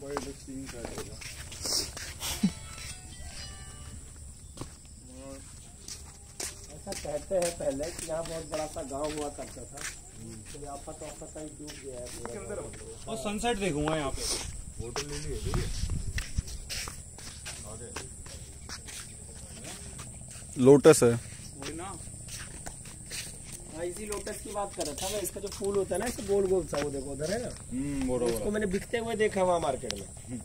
बड़े सीन का ऐसा कहते हैं पहले कि यहाँ बहुत बड़ा सा गाँव हुआ करता था तो यहाँ पर तो आपका कहीं डूब गया है। और सनसेट देखूँगा यहाँ पे। होटल ले लिए लोटस है। वही ना। लोटस की बात कर रहा था मैं इसका जो फूल होता है ना इसका गोल गोल सा वो देखो उधर है ना? वो उसको मैंने बिकते हुए देखा वहाँ मार्केट में।